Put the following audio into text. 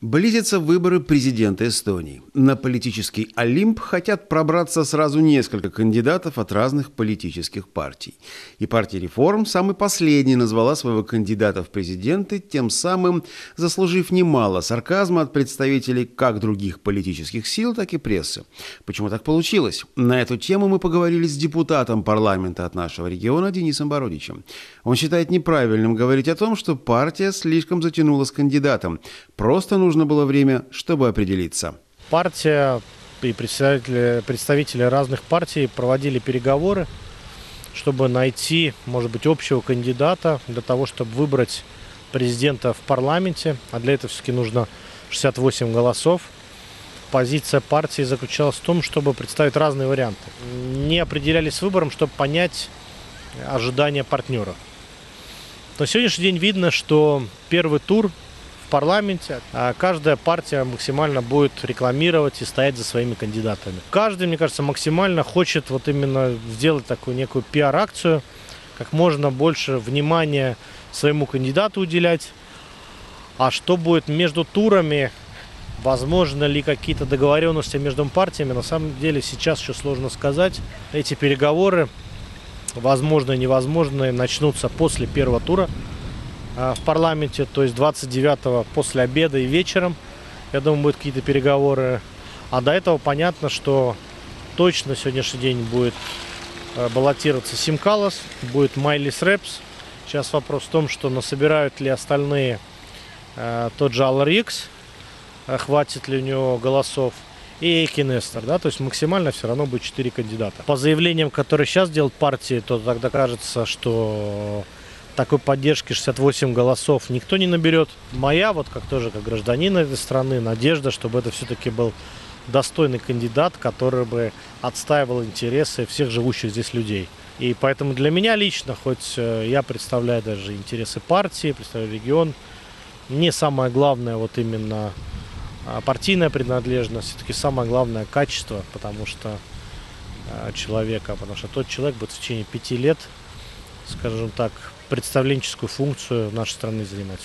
Близятся выборы президента Эстонии. На политический Олимп хотят пробраться сразу несколько кандидатов от разных политических партий. И партия «Реформ» самый последний назвала своего кандидата в президенты, тем самым заслужив немало сарказма от представителей как других политических сил, так и прессы. Почему так получилось? На эту тему мы поговорили с депутатом парламента от нашего региона Денисом Бородичем. Он считает неправильным говорить о том, что партия слишком затянула с кандидатом. Просто нужно нужно было время, чтобы определиться. Партия и представители, представители разных партий проводили переговоры, чтобы найти, может быть, общего кандидата для того, чтобы выбрать президента в парламенте. А для этого все-таки нужно 68 голосов. Позиция партии заключалась в том, чтобы представить разные варианты. Не определялись с выбором, чтобы понять ожидания партнеров. На сегодняшний день видно, что первый тур парламенте, а каждая партия максимально будет рекламировать и стоять за своими кандидатами. Каждый, мне кажется, максимально хочет вот именно сделать такую некую пиар-акцию, как можно больше внимания своему кандидату уделять. А что будет между турами, возможно ли какие-то договоренности между партиями, на самом деле сейчас еще сложно сказать. Эти переговоры, возможно и невозможно, начнутся после первого тура. А, в парламенте, то есть 29-го после обеда и вечером. Я думаю, будут какие-то переговоры. А до этого понятно, что точно сегодняшний день будет а, баллотироваться Симкалас, будет Майлис Рэпс. Сейчас вопрос в том, что насобирают ли остальные а, тот же Алрикс, хватит ли у него голосов, и Эйкинестер, да, то есть максимально все равно будет 4 кандидата. По заявлениям, которые сейчас делают партии, то тогда кажется, что такой поддержки 68 голосов никто не наберет. Моя, вот как тоже как гражданина этой страны, надежда, чтобы это все-таки был достойный кандидат, который бы отстаивал интересы всех живущих здесь людей. И поэтому для меня лично, хоть э, я представляю даже интересы партии, представляю регион, не самое главное вот именно а, партийная принадлежность, все-таки самое главное качество, потому что э, человека, потому что тот человек будет в течение пяти лет, скажем так, представленческую функцию нашей страны занимать.